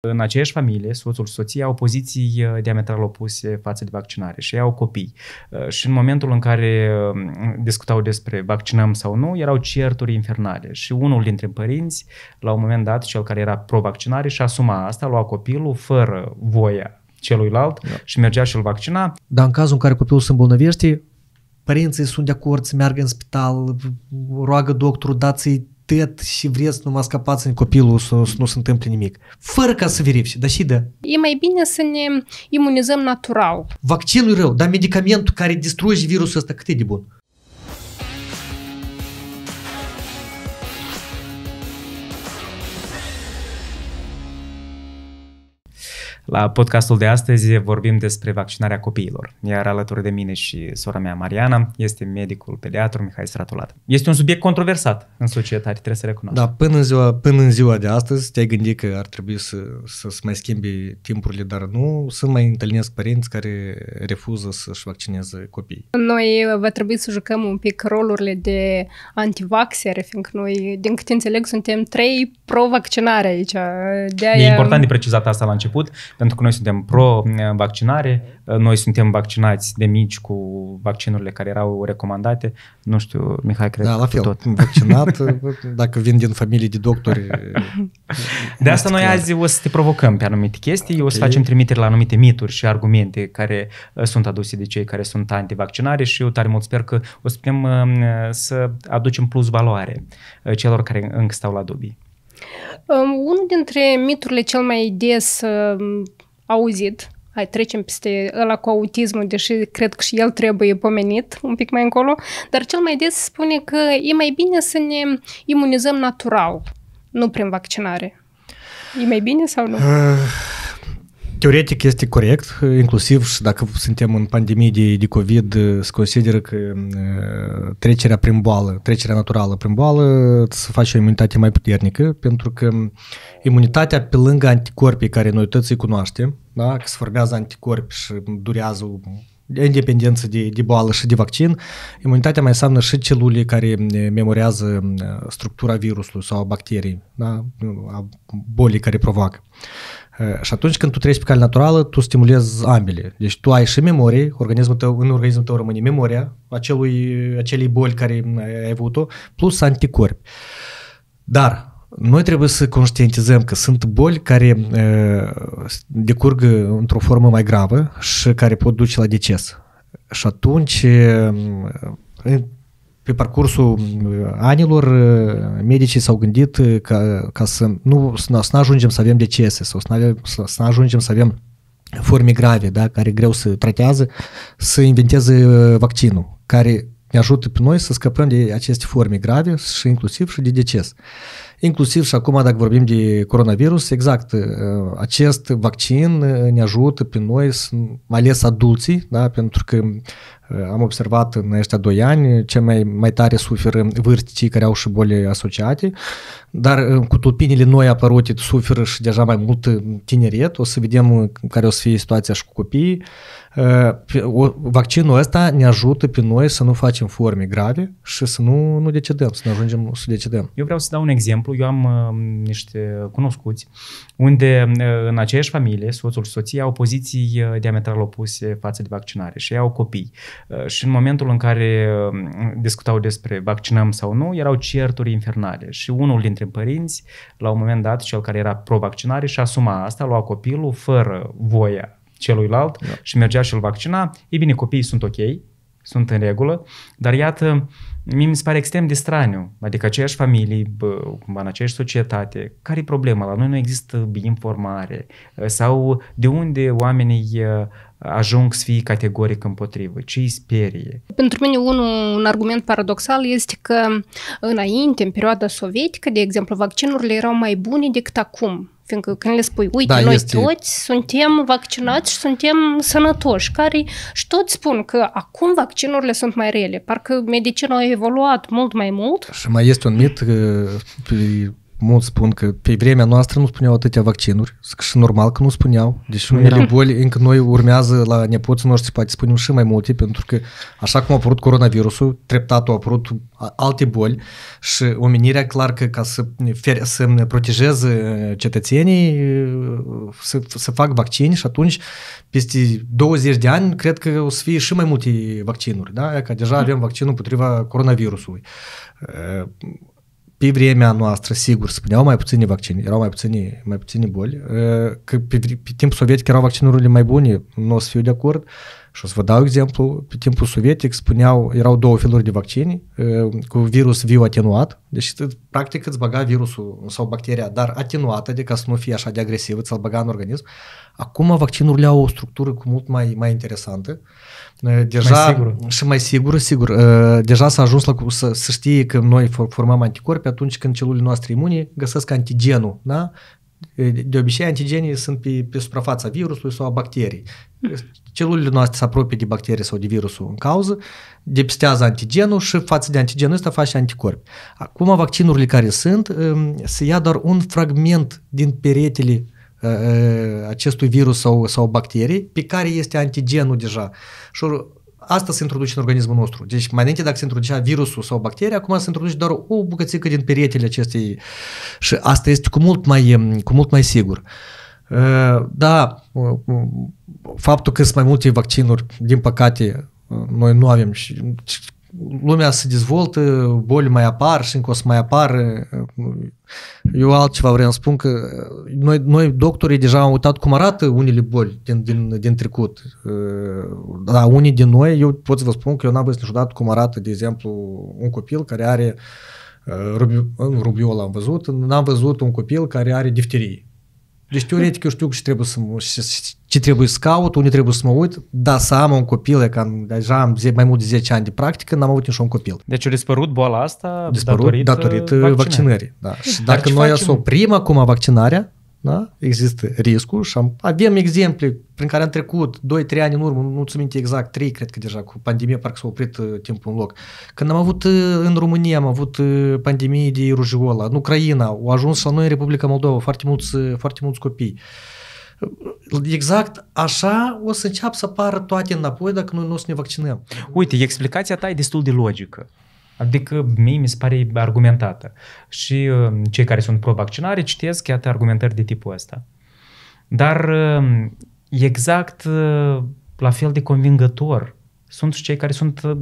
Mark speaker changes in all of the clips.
Speaker 1: În aceeași familie, soțul și soția au poziții uh, diametral opuse față de vaccinare și ei au copii. Uh, și în momentul în care uh, discutau despre vaccinăm sau nu, erau certuri infernale. Și unul dintre părinți, la un moment dat, cel care era pro-vaccinare, și asuma asta, lua copilul fără voia celuilalt da. și mergea și îl vaccina.
Speaker 2: Dar în cazul în care copilul se îmbolnăvește, părinții sunt de acord să meargă în spital, roagă doctorul, dați-i tet și vreți numai scapați în copilul să, să nu se întâmple nimic. Fără ca să verifice, dar și de.
Speaker 3: E mai bine să ne imunizăm natural.
Speaker 2: Vaccinul e rău, dar medicamentul care distruge virusul ăsta cât e de bun?
Speaker 1: La podcastul de astăzi vorbim despre vaccinarea copiilor, iar alături de mine și sora mea Mariana este medicul pediatru Mihai Stratulat. Este un subiect controversat în societate, trebuie să recunoaștem.
Speaker 2: Da, până în ziua, până în ziua de astăzi te-ai gândit că ar trebui să, să, să mai schimbi timpurile, dar nu să mai întâlnesc părinți care refuză să-și vaccineze copiii.
Speaker 3: Noi va trebui să jucăm un pic rolurile de antivaxere, fiindcă noi, din câte înțeleg, suntem trei pro-vaccinare aici.
Speaker 1: De-aia... E important de precizat asta la început, pentru că noi suntem pro-vaccinare, noi suntem vaccinați de mici cu vaccinurile care erau recomandate. Nu știu, Mihai, cred
Speaker 2: da, la fel,
Speaker 1: tot.
Speaker 2: vaccinat, dacă vin din familie de doctori.
Speaker 1: De asta noi azi o să te provocăm pe anumite chestii, okay. o să facem trimitere la anumite mituri și argumente care uh, sunt aduse de cei care sunt antivaccinare și eu tare mult sper că o să putem uh, să aducem plus valoare uh, celor care încă stau la dubii.
Speaker 3: Um, unul dintre miturile cel mai des uh, auzit, hai trecem peste ăla cu autismul, deși cred că și el trebuie pomenit un pic mai încolo, dar cel mai des spune că e mai bine să ne imunizăm natural, nu prin vaccinare. E mai bine sau nu? Uh,
Speaker 2: Teoretic este corect, inclusiv și dacă suntem în pandemie de, de COVID, se consideră că trecerea prin boală, trecerea naturală prin boală, să face o imunitate mai puternică, pentru că imunitatea pe lângă anticorpii care noi toți îi cunoaștem, da, că se formează anticorpi și durează independență de, de boală și de vaccin, imunitatea mai înseamnă și celule care memorează structura virusului sau a bacteriei, da, a bolii care provoacă. Și atunci când tu treci pe cale naturală, tu stimulezi ambele. Deci tu ai și memorie, organismul tău, în organismul tău rămâne memoria acelui, acelei boli care ai avut-o, plus anticorpi. Dar noi trebuie să conștientizăm că sunt boli care decurg într-o formă mai gravă și care pot duce la deces. Și atunci pe parcursul uh, anilor, uh, medicii s-au gândit uh, ca, ca să, nu, să nu ajungem să avem decese sau să nu, avem, să, să nu ajungem să avem forme grave, da, care greu să tratează, să inventeze vaccinul, care ne ajută pe noi să scăpăm de aceste forme grave și inclusiv și de deces. Inclusiv și acum dacă vorbim de coronavirus, exact, acest vaccin ne ajută pe noi, mai ales adulții, da, pentru că am observat în ăștia doi ani, ce mai, mai tare suferă vârstnicii care au și boli asociate, dar cu tulpinile noi apărute suferă și deja mai mult tineret, o să vedem care o să fie situația și cu copiii. Vaccinul ăsta ne ajută pe noi să nu facem forme grave și să nu, nu decedăm, să nu ajungem să decedăm.
Speaker 1: Eu vreau să dau un exemplu. Eu am uh, niște cunoscuți unde uh, în aceeași familie, soțul și soția au poziții uh, diametral opuse față de vaccinare și ei au copii. Uh, și în momentul în care uh, discutau despre vaccinăm sau nu, erau certuri infernale. Și unul dintre părinți, la un moment dat, cel care era pro-vaccinare, și asuma asta, lua copilul fără voia celuilalt da. și mergea și îl vaccina. Ei bine, copiii sunt ok, sunt în regulă, dar iată, mie mi se pare extrem de straniu, adică aceeași familie, bă, în aceeași societate, care e problema? La noi nu există informare sau de unde oamenii ajung să fie categoric împotrivă? Ce îi sperie?
Speaker 3: Pentru mine unul, un argument paradoxal este că înainte, în perioada sovietică, de exemplu, vaccinurile erau mai bune decât acum. Fiindcă când le spui, uite, da, noi este... toți suntem vaccinați și suntem sănătoși, care și toți spun că acum vaccinurile sunt mai rele. Parcă medicina a evoluat mult mai mult.
Speaker 2: Și mai este un mit mulți spun că pe vremea noastră nu spuneau atâtea vaccinuri, și normal că nu spuneau. Deci unele
Speaker 1: Da.
Speaker 2: boli încă noi urmează la nepoții noștri, poate spunem și mai multe, pentru că așa cum a apărut coronavirusul, treptat au apărut a- alte boli și omenirea clar că ca să, fer- să ne protejeze cetățenii să, să fac vaccini și atunci peste 20 de ani cred că o să fie și mai multe vaccinuri, da? Că deja avem vaccinul împotriva coronavirusului. Pe vremea noastră, sigur, spuneau mai puține vaccini, erau mai puține, mai puține boli, că pe, pe timpul sovietic erau vaccinurile mai bune, nu o să fiu de acord, și o să vă dau exemplu, pe timpul sovietic spuneau, erau două feluri de vaccini, cu virus viu atenuat, deci practic îți băga virusul sau bacteria, dar atenuată, de ca să nu fie așa de agresiv, ți-l băga în organism. Acum vaccinurile au o structură cu mult mai, mai interesantă. Deja,
Speaker 1: mai sigură.
Speaker 2: Și mai sigură, sigur. Deja s-a ajuns la, să, să știe că noi formăm anticorpi atunci când celulele noastre imune găsesc antigenul, da? De obicei, antigenii sunt pe, pe suprafața virusului sau a bacteriei. Celulele noastre se apropie de bacterie sau de virusul în cauză, depistează antigenul și față de antigenul ăsta face anticorpi. Acum, vaccinurile care sunt, se ia doar un fragment din peretele acestui virus sau, sau bacterii pe care este antigenul deja. Și asta se introduce în organismul nostru. Deci mai înainte dacă se introducea virusul sau bacteria, acum se introduce doar o bucățică din peretele acestei și asta este cu mult mai, cu mult mai sigur. Da, faptul că sunt mai multe vaccinuri, din păcate, noi nu avem și lumea se dezvoltă, boli mai apar și încă o să mai apară. Eu altceva vreau să spun că noi, noi doctorii deja am uitat cum arată unele boli din, din, din trecut. Da, unii din noi, eu pot să vă spun că eu n-am văzut niciodată cum arată, de exemplu, un copil care are rubiola am văzut, n-am văzut un copil care are difterie. Deci, teoretic, eu știu ce trebuie să, mă, ce trebuie să caut, unde trebuie să mă uit, dar să am un copil, că am, deja am mai mult de 10 ani de practică, n-am avut nici un copil.
Speaker 1: Deci a dispărut boala asta
Speaker 2: dispărut
Speaker 1: datorită,
Speaker 2: datorită vaccinării. vaccinării. Da. Și
Speaker 1: Dar
Speaker 2: dacă
Speaker 1: ce
Speaker 2: noi
Speaker 1: facem?
Speaker 2: o oprim acum vaccinarea, da? există riscul și am, avem exemple prin care am trecut 2-3 ani în urmă, nu ți minte exact, 3 cred că deja, cu pandemie parcă s-a oprit uh, timpul în loc. Când am avut uh, în România, am avut uh, pandemie de rujiola, în Ucraina, au ajuns și la noi în Republica Moldova foarte mulți, uh, foarte mulți copii. Exact așa o să înceapă să apară toate înapoi dacă noi nu o să ne vaccinăm.
Speaker 1: Uite, explicația ta e destul de logică. Adică mie mi se pare argumentată. Și uh, cei care sunt pro-vaccinare citesc chiar argumentări de tipul ăsta. Dar uh, exact uh, la fel de convingător sunt și cei care sunt uh,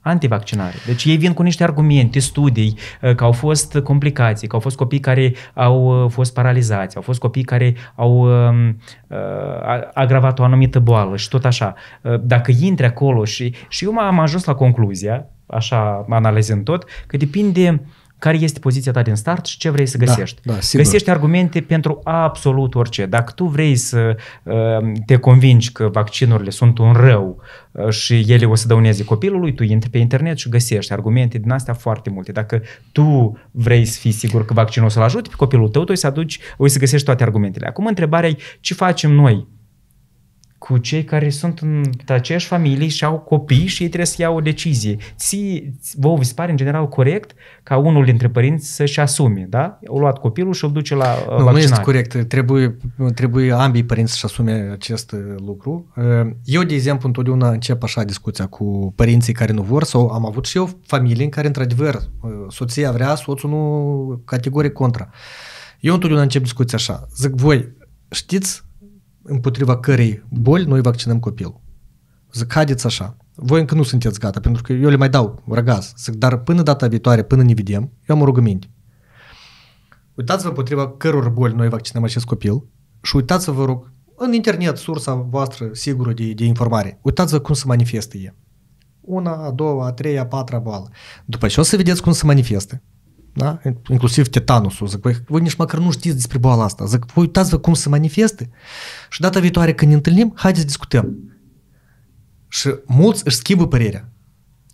Speaker 1: antivaccinare. Deci ei vin cu niște argumente, studii, uh, că au fost complicații, că au fost copii care au uh, fost paralizați, au fost copii care au uh, agravat o anumită boală și tot așa. Uh, Dacă intri acolo și, și eu am ajuns la concluzia, așa analizând tot, că depinde care este poziția ta din start și ce vrei să găsești.
Speaker 2: Da, da, sigur.
Speaker 1: Găsești argumente pentru absolut orice. Dacă tu vrei să uh, te convingi că vaccinurile sunt un rău uh, și ele o să dăuneze copilului, tu intri pe internet și găsești argumente din astea foarte multe. Dacă tu vrei să fii sigur că vaccinul o să-l ajute pe copilul tău, tu o să aduci, o să găsești toate argumentele. Acum întrebarea e ce facem noi cu cei care sunt în aceeași familie și au copii și ei trebuie să iau o decizie. Ți, vouă vi se pare în general corect ca unul dintre părinți să-și asume, da? Au luat copilul și îl duce la uh,
Speaker 2: nu,
Speaker 1: vaccinare.
Speaker 2: Nu este corect. Trebuie, trebuie ambii părinți să-și asume acest lucru. Eu, de exemplu, întotdeauna încep așa discuția cu părinții care nu vor sau am avut și eu familii în care, într-adevăr, soția vrea, soțul nu categoric contra. Eu întotdeauna încep discuția așa. Zic, voi știți împotriva cărei boli noi vaccinăm copilul. Zic, haideți așa, voi încă nu sunteți gata, pentru că eu le mai dau răgaz. Zic, dar până data viitoare, până ne vedem, eu am o rugăminte. Uitați-vă împotriva căror boli noi vaccinăm acest copil și uitați-vă, vă rog, în internet, sursa voastră sigură de, de informare, uitați-vă cum se manifestă e. Una, a doua, a treia, a patra boală. După ce o să vedeți cum se manifestă, da? inclusiv tetanusul. Zic, voi, voi nici măcar nu știți despre boala asta. Zic, voi uitați-vă cum se manifeste și data viitoare când ne întâlnim, haideți să discutăm. Și mulți își schimbă părerea.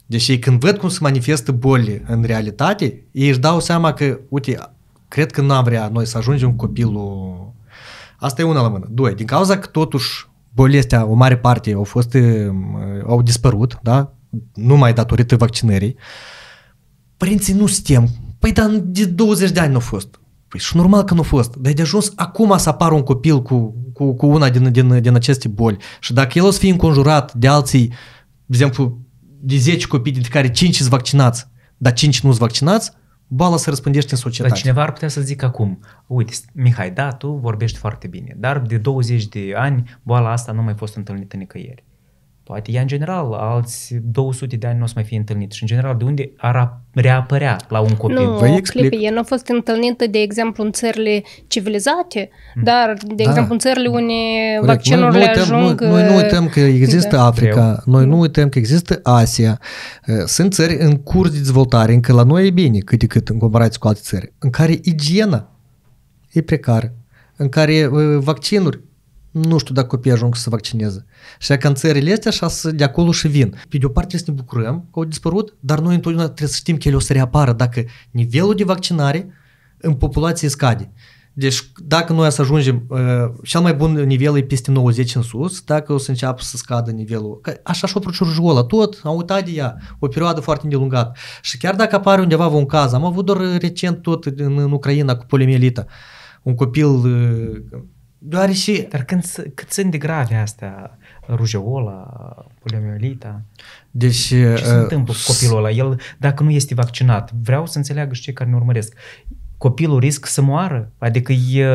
Speaker 2: Deci ei când văd cum se manifestă bolile în realitate, ei își dau seama că, uite, cred că n-am vrea noi să ajungem copilul... Asta e una la mână. Doi, din cauza că totuși bolile astea, o mare parte au fost, au dispărut, da? numai datorită vaccinării, părinții nu se tem Păi, dar de 20 de ani nu a fost. Păi și normal că nu a fost. Dar e de ajuns acum să apară un copil cu, cu, cu una din, din, din aceste boli. Și dacă el o să fie înconjurat de alții, de exemplu, de 10 copii, dintre care 5 sunt vaccinați, dar 5 nu sunt vaccinați, boala se răspândește în societate.
Speaker 1: Dar cineva ar putea să zică acum, uite, Mihai, da, tu vorbești foarte bine, dar de 20 de ani boala asta nu mai fost întâlnită nicăieri. Poate ea în general, alți 200 de ani nu o să mai fie întâlnit. Și în general, de unde ar reapărea la un copil?
Speaker 3: Nu, Vă explic. Clipe, nu a fost întâlnită, de exemplu, în țările civilizate, mm. dar, de da. exemplu, în țările unde Corect. vaccinurile noi, noi uităm, ajung...
Speaker 2: Noi, noi nu uh, uităm că există da. Africa, noi nu uităm că există Asia. Uh, sunt țări în curs de dezvoltare, încă la noi e bine, cât de cât în comparație cu alte țări, în care igiena e precară, în care uh, vaccinuri nu știu dacă copiii ajung să se vaccineze. Și că în țările astea așa de acolo și vin. Pe de o parte să ne bucurăm că au dispărut, dar noi întotdeauna trebuie să știm că ele o să reapară dacă nivelul de vaccinare în populație scade. Deci dacă noi să ajungem, uh, cel mai bun nivel e peste 90 în sus, dacă o să înceapă să scadă nivelul, că așa și o procurjola, tot, am uitat de ea, o perioadă foarte îndelungată. Și chiar dacă apare undeva un caz, am avut doar recent tot în, în Ucraina cu poliomielită, un copil uh, Deoarece...
Speaker 1: Dar când, cât sunt de grave astea, rujeola, poliomielita?
Speaker 2: Deci...
Speaker 1: Ce uh, se întâmplă cu copilul ăla? El, dacă nu este vaccinat, vreau să înțeleagă și cei care ne urmăresc copilul risc să moară? Adică e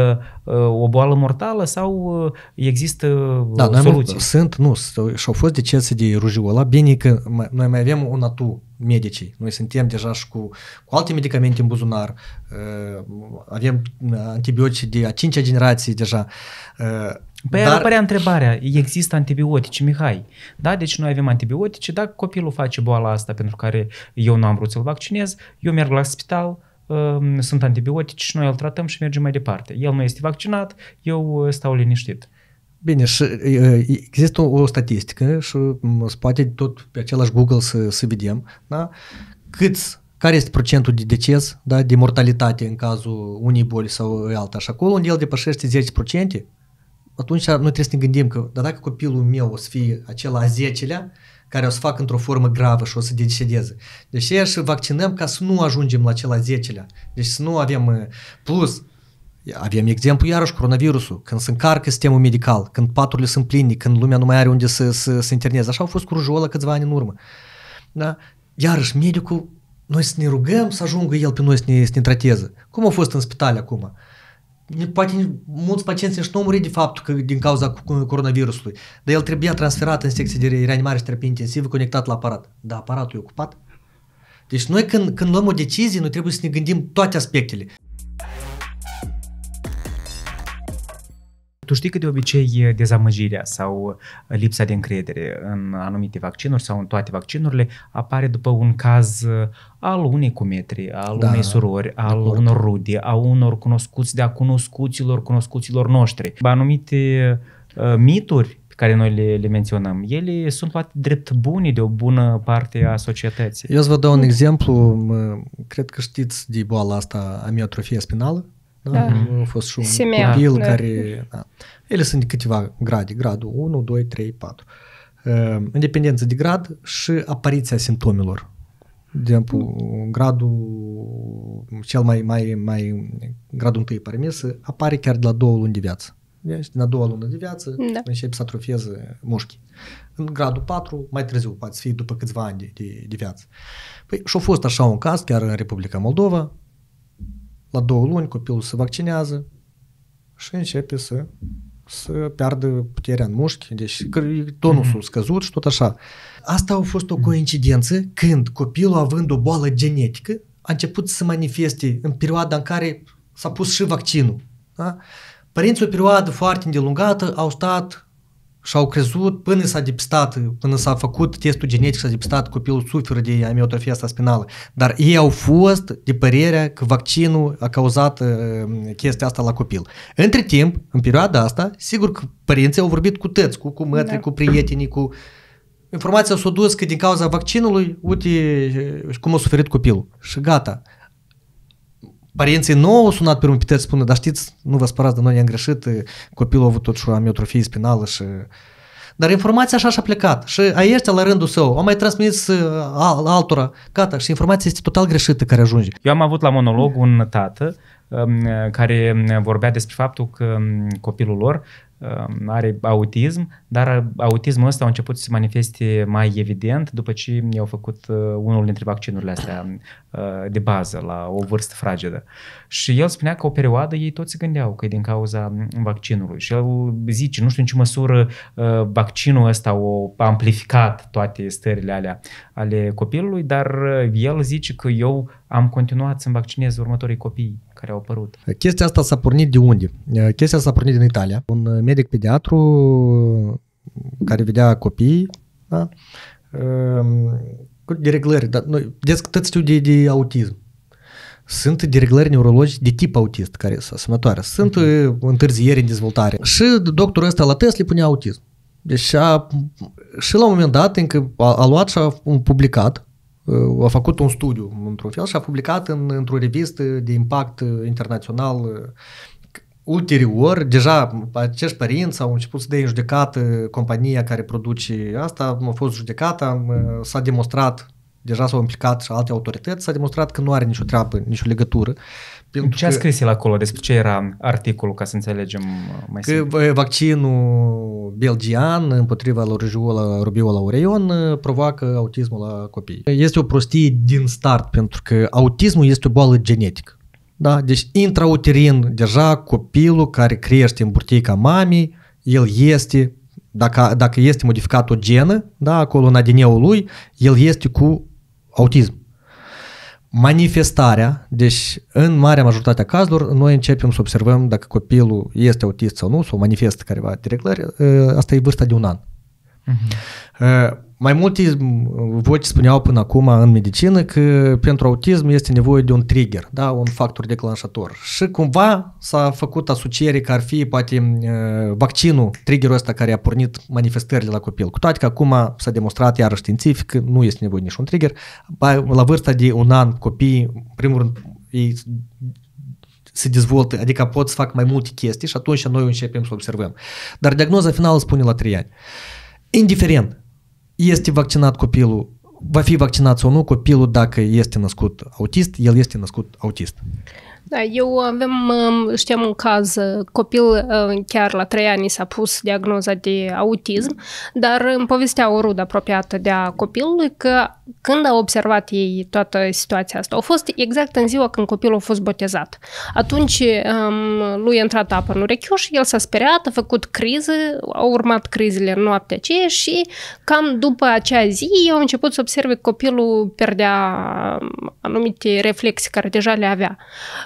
Speaker 1: uh, o boală mortală sau uh, există da, soluții?
Speaker 2: Noi sunt, nu, și au fost decese de rujiola. Bine că noi mai avem un atu medicii. Noi suntem deja și cu, cu alte medicamente în buzunar. Uh, avem antibiotice de a cincea generație deja.
Speaker 1: Păi Dar... apărea întrebarea, există antibiotice, Mihai? Da, deci noi avem antibiotice, dacă copilul face boala asta pentru care eu nu am vrut să-l vaccinez, eu merg la spital, sunt antibiotici și noi îl tratăm și mergem mai departe. El nu este vaccinat, eu stau liniștit.
Speaker 2: Bine, și există o, o statistică și se poate tot pe același Google să, să vedem, da? Câți, care este procentul de deces, da, de mortalitate în cazul unei boli sau alta. Și acolo unde el depășește 10%, atunci noi trebuie să ne gândim că, da, dacă copilul meu o să fie acela a 10-lea, care o să facă într-o formă gravă și o să decedeze. Deci ea și vaccinăm ca să nu ajungem la acela 10-lea. Deci să nu avem... Uh, plus, avem exemplu iarăși coronavirusul, când se încarcă sistemul medical, când paturile sunt pline, când lumea nu mai are unde să, să se interneze. Așa au fost cu rujola câțiva ani în urmă. Da? Iarăși, medicul, noi să ne rugăm să ajungă el pe noi să ne, să ne trateze. Cum a fost în spital acum? Poate mulți pacienți nici nu au murit de faptul că din cauza coronavirusului, dar el trebuia transferat în secție de reanimare și terapie intensivă conectat la aparat. Da, aparatul e ocupat. Deci noi când, când luăm o decizie, noi trebuie să ne gândim toate aspectele.
Speaker 1: Tu știi că de obicei dezamăgirea sau lipsa de încredere în anumite vaccinuri sau în toate vaccinurile apare după un caz al unei cumetri, al da, unei surori, al acord. unor rude, a unor cunoscuți de a cunoscuților cunoscuților noștri. Anumite uh, mituri pe care noi le, le menționăm, ele sunt luate drept bune de o bună parte a societății.
Speaker 2: Eu să vă dau un exemplu, cred că știți de boala asta, amiotrofia spinală. Da? da. A fost și un Semea, copil da. care... Da. Ele sunt de câteva grade, gradul 1, 2, 3, 4. Uh, independență de grad și apariția simptomelor. De exemplu, gradul cel mai, mai, mai gradul întâi permis apare chiar de la două luni de viață. Deci, din a doua lună de viață da. începe să atrofieze mușchii. În gradul 4, mai târziu, poate fi după câțiva ani de, de, de viață. Păi, și a fost așa un caz, chiar în Republica Moldova, la două luni copilul se vaccinează și începe să, să piardă puterea în mușchi, deci tonusul mm-hmm. scăzut și tot așa. Asta a fost o coincidență când copilul, având o boală genetică, a început să se manifeste în perioada în care s-a pus și vaccinul. Da? Părinții o perioadă foarte îndelungată au stat și au crezut până s-a depistat, până s-a făcut testul genetic, s-a depistat copilul suferă de amiotrofia asta spinală. Dar ei au fost de părerea că vaccinul a cauzat uh, chestia asta la copil. Între timp, în perioada asta, sigur că părinții au vorbit cu tăți, cu, cu mătri, da. cu prietenii, cu... Informația s-a dus că din cauza vaccinului, uite cum a suferit copilul. Și gata. Părinții nu au sunat pe un pitet să spună, dar știți, nu vă spărați, de noi ne-am greșit, copilul a avut tot și o amiotrofie spinală și... Dar informația așa și-a plecat. Și aici, la rândul său, a mai transmis altora, gata, și informația este total greșită care ajunge.
Speaker 1: Eu am avut la monolog un tată um, care vorbea despre faptul că um, copilul lor um, are autism, dar autismul ăsta a început să se manifeste mai evident după ce i-au făcut uh, unul dintre vaccinurile astea uh, de bază la o vârstă fragedă. Și el spunea că o perioadă ei toți se gândeau că e din cauza vaccinului. Și el zice, nu știu în ce măsură uh, vaccinul ăsta a amplificat toate stările alea ale copilului, dar el zice că eu am continuat să-mi vaccinez următorii copii care au apărut.
Speaker 2: Chestia asta s-a pornit de unde? Chestia asta s-a pornit din Italia. Un medic pediatru care vedea copii, da? cu dereglări, dar noi tot știu de, de autism. Sunt dereglări neurologice de tip autist care sunt asemănătoare. Sunt uh-huh. întârzieri în dezvoltare. Și doctorul ăsta la test le punea autism. Deci a, și la un moment dat încă a, a luat și a publicat, a făcut un studiu într-un fel și a publicat în, într-o revistă de impact internațional Ulterior, deja acești părinți au început să dea în judecată compania care produce asta, a fost judecată, s-a demonstrat, deja s-au implicat și alte autorități, s-a demonstrat că nu are nicio treabă, nicio legătură.
Speaker 1: Pentru ce a scris el acolo? Despre ce era articolul, ca să înțelegem mai
Speaker 2: că simplu? vaccinul belgian împotriva la rubiola, rubiola aureion provoacă autismul la copii. Este o prostie din start, pentru că autismul este o boală genetică. Da? Deci intrauterin, deja copilul care crește în burtica mamei, el este, dacă, dacă este modificat o genă, da, acolo în ADN-ul lui, el este cu autism. Manifestarea, deci în marea majoritate a cazurilor, noi începem să observăm dacă copilul este autist sau nu, sau manifestă careva dereclări, ă, asta e vârsta de un an. Uh-huh. Mai multe voci spuneau până acum în medicină că pentru autism este nevoie de un trigger, da, un factor declanșator. Și cumva s-a făcut asociere că ar fi poate vaccinul, triggerul ăsta care a pornit manifestările la copil. Cu toate că acum s-a demonstrat iară științific că nu este nevoie niciun trigger. La vârsta de un an copii, în primul rând, ei se dezvoltă, adică pot să fac mai multe chestii și atunci noi începem să observăm. Dar diagnoza finală spune la 3 ani. Indiferent este vaccinat copilul, va fi vaccinat sau nu copilul dacă este născut autist, el este născut autist.
Speaker 3: Da, eu avem, um, știam un caz, uh, copil uh, chiar la trei ani s-a pus diagnoza de autism, dar îmi povestea o rudă apropiată de a copilului că când a observat ei toată situația asta, a fost exact în ziua când copilul a fost botezat. Atunci um, lui a intrat apă în urechiuș, el s-a speriat, a făcut criză, au urmat crizele în noaptea aceea și cam după acea zi au început să observe că copilul perdea um, anumite reflexe care deja le avea.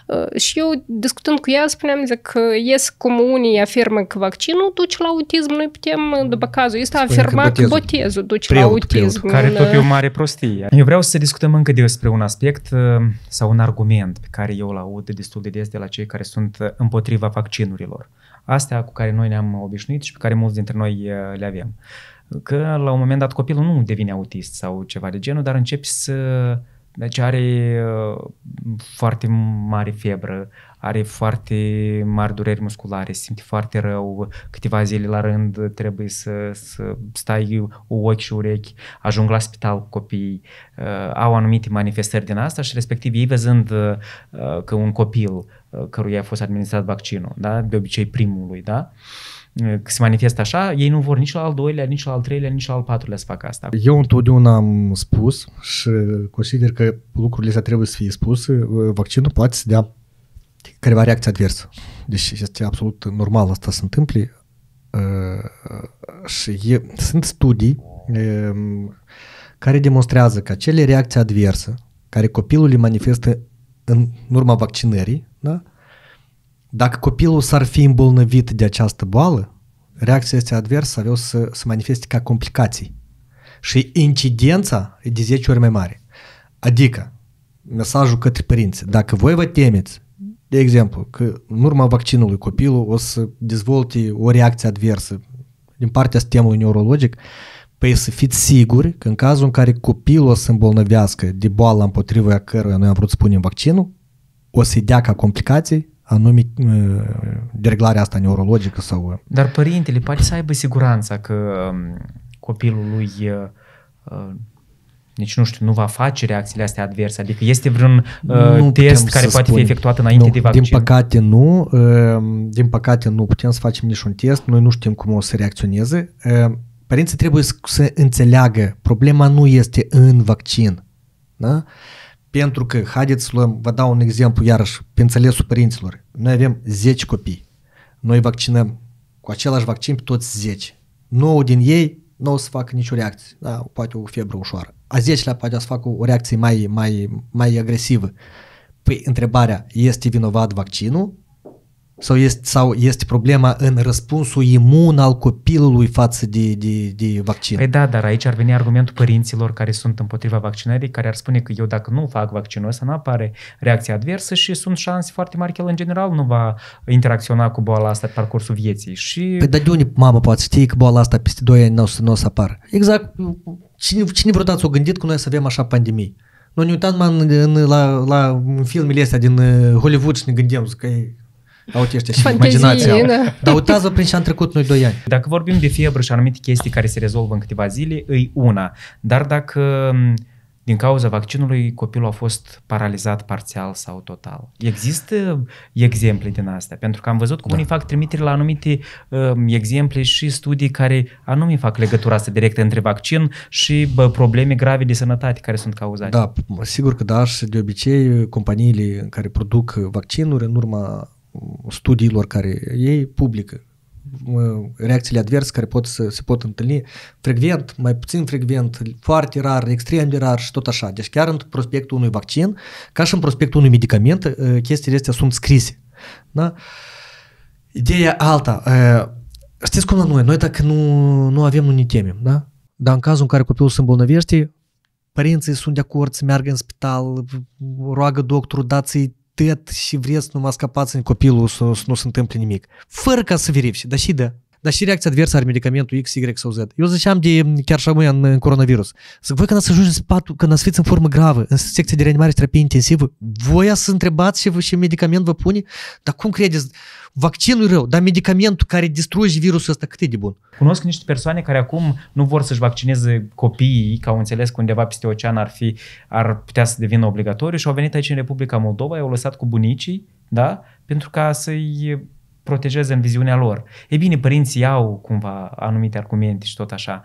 Speaker 3: Uh, și eu, discutând cu ea, spuneam zic, că ies cum unii afirmă că vaccinul duce la autism, noi putem, după cazul ăsta, afirma că botezul, că botezul duce preot, la autism.
Speaker 1: Preot. Care tot e o mare prostie. Eu vreau să discutăm încă despre un aspect uh, sau un argument pe care eu îl aud destul de des de la cei care sunt împotriva vaccinurilor. Astea cu care noi ne-am obișnuit și pe care mulți dintre noi uh, le avem. Că la un moment dat copilul nu devine autist sau ceva de genul, dar începi să deci are uh, foarte mare febră, are foarte mari dureri musculare, se simte foarte rău, câteva zile la rând trebuie să, să stai ochi și urechi, ajung la spital cu copiii, uh, au anumite manifestări din asta și respectiv ei văzând uh, că un copil uh, căruia a fost administrat vaccinul, da? de obicei primului, da? Uh, că se manifestă așa, ei nu vor nici la al doilea, nici la al treilea, nici la al patrulea să facă asta.
Speaker 2: Eu întotdeauna am spus și consider că lucrurile astea trebuie să fie spuse, vaccinul poate să dea careva reacție adversă. Deci este absolut normal asta să întâmple. Și e, sunt studii care demonstrează că acele reacții adverse care copilul le manifestă în urma vaccinării, da? Dacă copilul s-ar fi îmbolnăvit de această boală, reacția este adversă avea să se manifeste ca complicații. Și incidența e de 10 ori mai mare. Adică, mesajul către părinți, dacă voi vă temeți, de exemplu, că în urma vaccinului copilul o să dezvolte o reacție adversă din partea sistemului neurologic, păi să fiți siguri că în cazul în care copilul o să îmbolnăvească de boala împotriva căruia noi am vrut să punem vaccinul, o să-i dea ca complicații anume dereglarea asta neurologică sau...
Speaker 1: Dar părintele poate să aibă siguranța că um, copilul lui nici nu știu, nu va face reacțiile astea adverse? Adică este vreun uh, test care poate spun. fi efectuat înainte
Speaker 2: nu,
Speaker 1: de vaccin?
Speaker 2: Din păcate nu. Uh, din păcate nu putem să facem niciun test. Noi nu știm cum o să reacționeze. Uh, părinții trebuie să, să înțeleagă. Problema nu este în vaccin. Da? Pentru că, haideți să luăm, vă dau un exemplu iarăși, pe înțelesul părinților. Noi avem 10 copii. Noi vaccinăm cu același vaccin pe toți 10. 9 din ei nu o să facă nicio reacție, da, poate o febră ușoară. A 10 poate să facă o reacție mai, mai, mai agresivă. Păi, întrebarea, este vinovat vaccinul sau este, sau este problema în răspunsul imun al copilului față de, de, de vaccin?
Speaker 1: Păi da, dar aici ar veni argumentul părinților care sunt împotriva vaccinării, care ar spune că eu dacă nu fac vaccinul ăsta, nu apare reacție adversă și sunt șanse foarte mari că el în general nu va interacționa cu boala asta pe parcursul vieții. Și...
Speaker 2: Păi dar de unde mama poate știe că boala asta peste 2 ani nu o să, o să apară? Exact. Cine, cine vreodată s-a gândit că noi să avem așa pandemii? Noi ne uităm în, în, la, la filmele astea din uh, Hollywood și ne gândim că autiști și imaginația. Da. Dar uitați-vă prin ce am trecut noi doi ani.
Speaker 1: Dacă vorbim de febră și anumite chestii care se rezolvă în câteva zile, îi una. Dar dacă din cauza vaccinului copilul a fost paralizat parțial sau total. Există exemple din astea, pentru că am văzut cum da. unii fac trimiteri la anumite um, exemple și studii care anume fac legătura asta directă între vaccin și bă, probleme grave de sănătate care sunt cauzate.
Speaker 2: Da, sigur că da, și de obicei companiile care produc vaccinuri în urma studiilor care ei publică, reacțiile adverse care pot să se pot întâlni frecvent, mai puțin frecvent, foarte rar, extrem de rar și tot așa. Deci chiar în prospectul unui vaccin, ca și în prospectul unui medicament, uh, chestiile astea sunt scrise. Da? Ideea alta, uh, știți cum la noi, noi dacă nu, nu avem, nu ne temem, da? Dar în cazul în care copilul se îmbolnăvește, părinții sunt de acord să meargă în spital, roagă doctorul, dați-i tăt și vreți numai scapați în copilul să, să nu se întâmple nimic. Fără ca să verifice, dar și da. Dar și reacția adversă are medicamentul X, Y sau Z. Eu ziceam de chiar și în, în coronavirus. Zic, voi când ați ajunge în spatul, când ați fiți în formă gravă, în secție de reanimare și terapie intensivă, voi să întrebați și, și medicament vă pune? Dar cum credeți? Vaccinul e rău, dar medicamentul care distruge virusul ăsta cât e de bun?
Speaker 1: Cunosc niște persoane care acum nu vor să-și vaccineze copiii, că au înțeles că undeva peste ocean ar, fi, ar putea să devină obligatoriu și au venit aici în Republica Moldova, i-au lăsat cu bunicii, da? pentru ca să-i protejeze în viziunea lor. E bine, părinții au cumva anumite argumente și tot așa,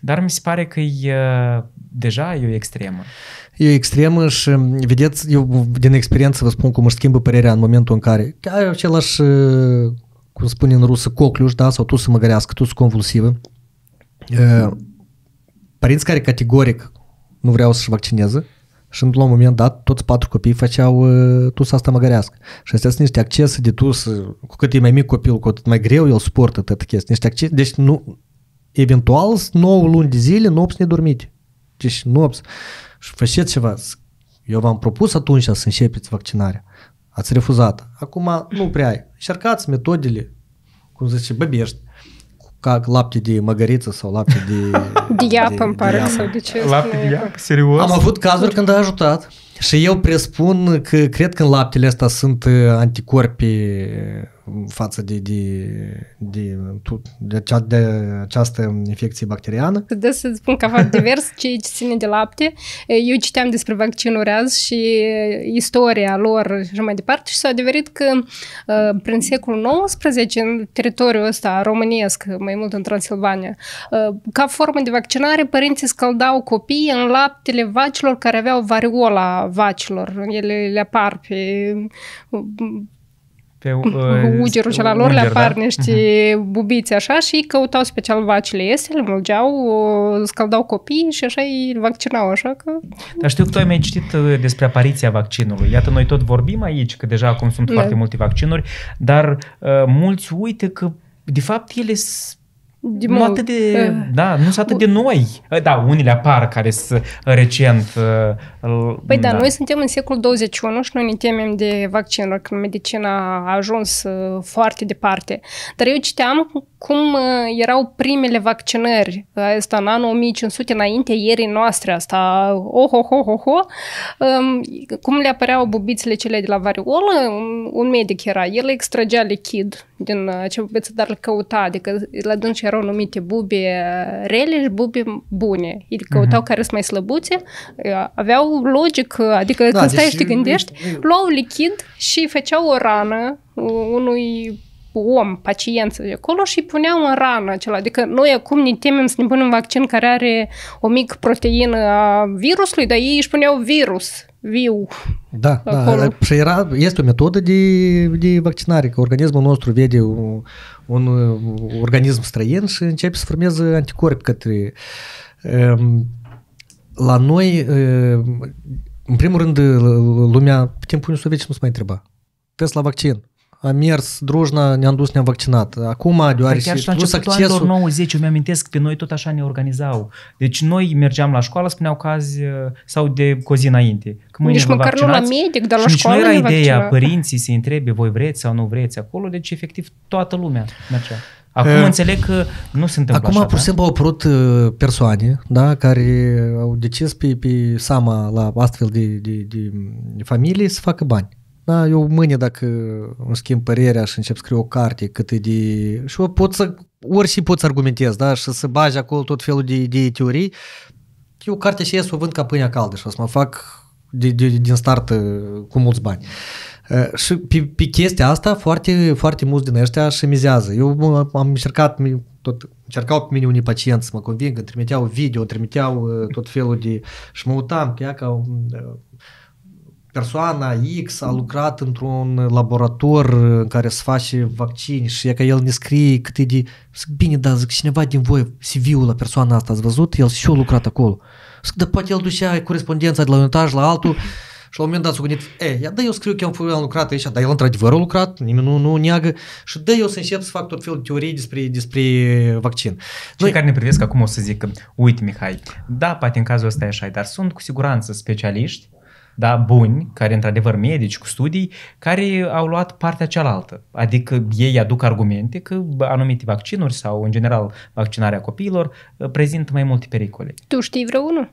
Speaker 1: dar mi se pare că e, deja e o extremă.
Speaker 2: E o extremă și, vedeți, eu din experiență vă spun cum își schimbă părerea în momentul în care ai același, cum spune în rusă, cocliuș, da, sau tu să măgărească, tu să convulsivă. Părinți care categoric nu vreau să-și vaccineze, și într-un moment dat, toți patru copii făceau uh, tus asta măgărească. Și astea sunt niște accese de tus, cu cât e mai mic copil, cu atât mai greu el suportă atât chestii. Niște accese, deci nu, eventual, 9 luni de zile, nopți nedormite. Deci nopți. Și faceți ceva. Eu v-am propus atunci să începeți vaccinarea. Ați refuzat. Acum nu prea ai. Încercați metodele, cum zice, băbești ca lapte de măgăriță sau lapte de...
Speaker 3: De iapă, îmi pare, sau de ce?
Speaker 1: Lapte de iapă, serios?
Speaker 2: Am avut cazuri când a ajutat. Și eu presupun că cred că în laptele ăsta sunt uh, anticorpi față de, de, de, de, acea, de această infecție bacteriană.
Speaker 3: Da, să spun că fac divers ce ține de lapte. Eu citeam despre vaccinuri azi și istoria lor și mai departe și s-a adeverit că uh, prin secolul XIX în teritoriul ăsta românesc, mai mult în Transilvania, uh, ca formă de vaccinare, părinții scăldau copiii în laptele vacilor care aveau variola vacilor. Ele le apar pe
Speaker 1: pe
Speaker 3: uh, ugerul cel lor le apar da? niște uh-huh. bubiți așa și căutau special vacile iese, le mulgeau, scaldau copii și așa îi vaccinau, așa că...
Speaker 1: Dar știu că tu ai mai citit uh, despre apariția vaccinului. Iată, noi tot vorbim aici, că deja acum sunt da. foarte multe vaccinuri, dar uh, mulți uite că de fapt ele de nu atât de, uh, da, nu sunt atât de noi. Da, unele apar care sunt recent.
Speaker 3: Uh, păi da, da, noi suntem în secolul 21 și noi ne temem de vaccinuri, când medicina a ajuns uh, foarte departe. Dar eu citeam cum uh, erau primele vaccinări, asta în anul 1500, înainte ierii noastre, asta, oh, oh, oh, oh, oh, um, cum le apăreau bubițele cele de la variolă, un, un medic era, el extragea lichid din acea bubiță, dar le căuta, adică la dânsi erau numite bubi rele și bubi bune. Îi căutau uh-huh. care sunt mai slăbuțe, aveau logic, adică da, când stai deci, și te gândești, luau lichid și făceau o rană unui om, pacient de acolo și puneau în rană acela. Adică noi acum ne temem să ne punem un vaccin care are o mică proteină a virusului, dar ei își puneau virus viu.
Speaker 2: Da, da acolo. da. Și era, este o metodă de, de vaccinare, că organismul nostru vede un, un organism străin și începe să formeze anticorpi către... Um, la noi, um, în primul rând, lumea, pe timpul Uniunii Sovietice nu se mai întreba. Test la vaccin am mers drujna, ne-am dus, ne-am vaccinat. Acum, deoarece
Speaker 1: chiar și la începutul accesul... anilor 90, eu mi-amintesc pe noi tot așa ne organizau. Deci noi mergeam la școală, spuneau cazi uh, sau de cozi înainte.
Speaker 3: Că Nici măcar nu la medic, dar la școală
Speaker 1: nu era ideea vaccina. părinții să întrebe voi vreți sau nu vreți acolo, deci efectiv toată lumea mergea. Acum uh, înțeleg că nu se întâmplă
Speaker 2: Acum,
Speaker 1: așa,
Speaker 2: pur și simplu, au apărut uh, persoane da, care au decis pe, pe sama la astfel de, de, de familii să facă bani. Da, eu mâine dacă îmi schimb părerea și încep să scriu o carte cât e de... Și eu pot să... Ori și pot să argumentez, da? Și să bagi acolo tot felul de, de teorii. Eu cartea și să o vând ca pâinea caldă și o să mă fac de, de, din start uh, cu mulți bani. Uh, și pe, pe chestia asta foarte, foarte mulți din ăștia și mizează. Eu am încercat, tot încercau pe mine unii pacienți să mă convingă, trimiteau video, trimiteau uh, tot felul de... și mă uitam că ea ca persoana X a lucrat într-un laborator în care se face vaccini și e că el ne scrie cât e de... Zic, bine, da, zic, cineva din voi, CV-ul la persoana asta ați văzut? El și-a lucrat acolo. Zic, da, poate el ducea corespondența de la un etaj la altul și la un moment dat s-a gândit, e, ia da eu scriu că am, am lucrat aici, dar el într-adevăr a lucrat, nimeni nu, nu neagă și da eu să încep să fac tot felul de teorii despre, despre vaccin. Cei
Speaker 1: Noi... care ne privesc acum o să zic, uite Mihai, da, poate în cazul ăsta e așa, dar sunt cu siguranță specialiști da, buni, care într-adevăr medici cu studii, care au luat partea cealaltă. Adică ei aduc argumente că anumite vaccinuri sau în general vaccinarea copiilor uh, prezintă mai multe pericole.
Speaker 3: Tu știi vreunul?